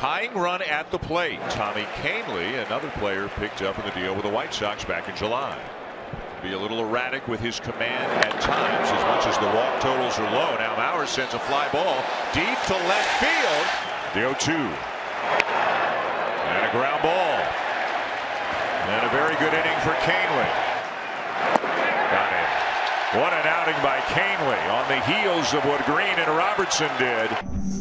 tying run at the plate. Tommy Kahnle, another player picked up in the deal with the White Sox back in July. Be a little erratic with his command at times as much as the walk totals are low. Now Mauer sends a fly ball deep to left field. The 0-2. And a ground ball. And a very good inning for Kahnle. Got it. What an outing by Kahnle on the heels of what Green and Robertson did.